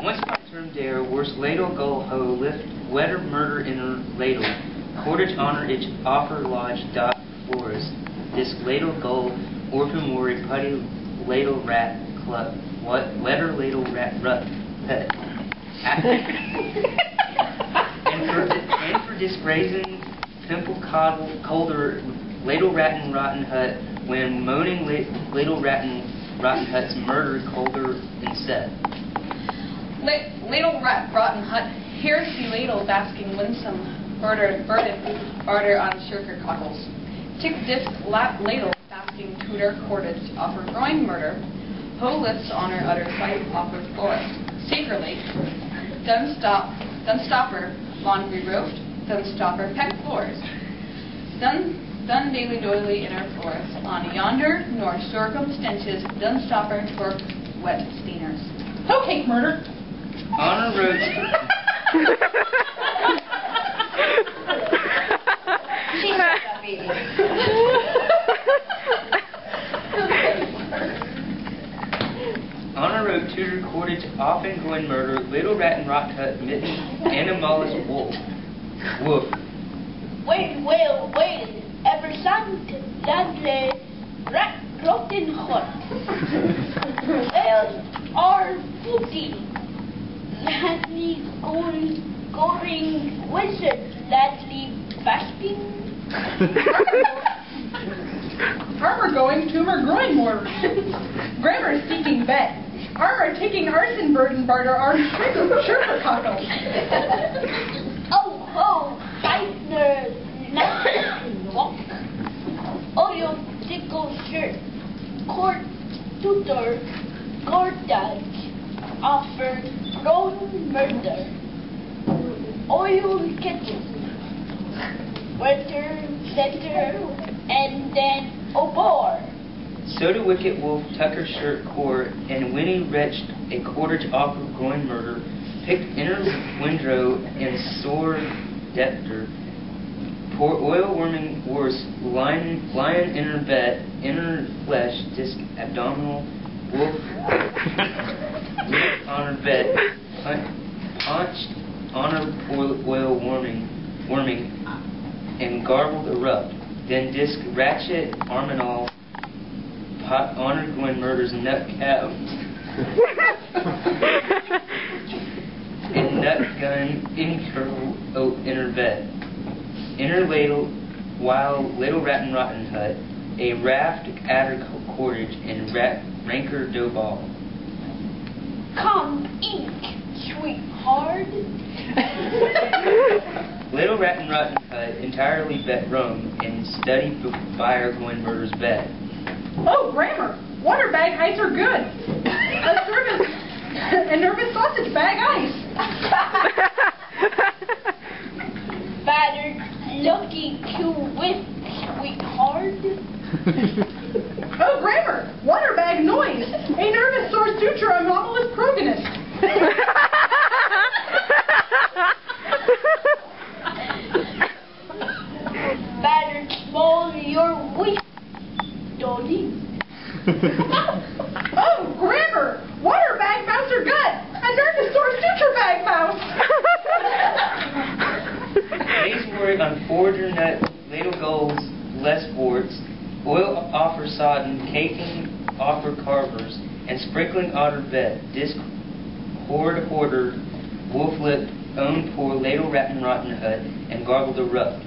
Once my term dare, worst ladle gull ho, lift, wetter murder in a ladle, cordage honor ich offer lodge dot forest, disc ladle gull, orphan worry putty ladle rat club, what, wetter ladle rat rut, pet. and for, and for dispraising pimple coddle, colder, ladle rat and rotten hut, when moaning la- ladle rat and rotten hut's murder colder and set. La- ladle rat rotten hut, here see ladle basking winsome, birder burden barter on shirker cockles. Tick disc lap ladle basking tutor cordage offer growing murder, ho lifts honor utter fight offer stop done stopper laundry roofed, done stopper peck floors. Done done daily doily in our forest, on yonder nor circumstances done stopper for wet steeners. Ho cake murder! Honor roads. She said that, baby. Honor road tutor cordage often going murder, little rat and rock hut mitten, animalis wolf. Woof. Wait, well, wait. Ever sant ladle rat rotten hot. El are footy. Lately going, wizard. Lately fasting. Farmer going, tumor growing more. Grammar seeking bet. Armor taking arson burden barter arm sugar cockle. Oh ho, Geithner, not walk. Oyo oh, tickle shirt, court tutor, gordage, offer grown murder. Oil kitchen, winter, center, and then obor. Soda wicket wolf tucker shirt core, and Winnie wretched a cordage offer going murder, picked inner windrow and sore debtor. Pour oil warming worse, lion, lion inner bed, inner flesh, disc abdominal, wolf, lip honor bed, pun- paunched honor oil, oil warming, warming, and garbled erupt. Then disc ratchet, arm and all, pot honor going murders nut cow. and nut gun in curl oat oh, inner bed. Inner ladle, while little rat and rotten hut, a raft adder co- cordage and rat rancor dough ball. Come ink, sweetheart. Little rat and rotten hut uh, entirely bet rum and study b- fire going murders bed. Oh, grammar. Water bag ice are good. A nervous, a nervous sausage bag ice. Battered, lucky to whip, sweetheart. Oh, grammar. Water bag noise. A nervous sore suture anomalous progonist. Oh, grammar. Water bag mouse are good. A nervous sore suture bag mouse. These were on forger nut, ladle goals, less boards, oil offer sodden, caking offer carvers, and sprinkling otter bed, disc hoard hoarder, wolf lip, own poor, ladle rat and rotten hut, and garbled a rough.